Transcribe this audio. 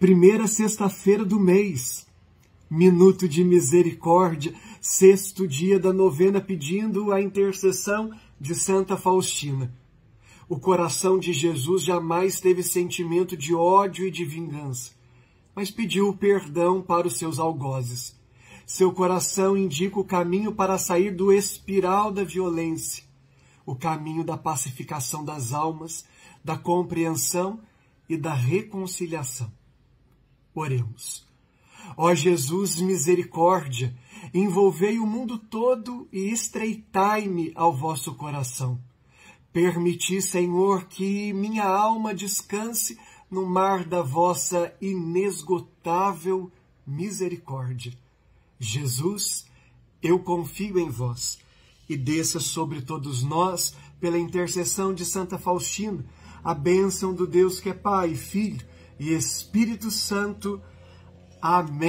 primeira sexta-feira do mês, minuto de misericórdia, sexto dia da novena pedindo a intercessão de Santa Faustina. O coração de Jesus jamais teve sentimento de ódio e de vingança, mas pediu perdão para os seus algozes. Seu coração indica o caminho para sair do espiral da violência, o caminho da pacificação das almas, da compreensão e da reconciliação. Oremos. Ó Jesus, misericórdia, envolvei o mundo todo e estreitai-me ao vosso coração. Permiti, Senhor, que minha alma descanse no mar da vossa inesgotável misericórdia. Jesus, eu confio em vós e desça sobre todos nós, pela intercessão de Santa Faustina, a bênção do Deus que é Pai, Filho e Espírito Santo. Amém.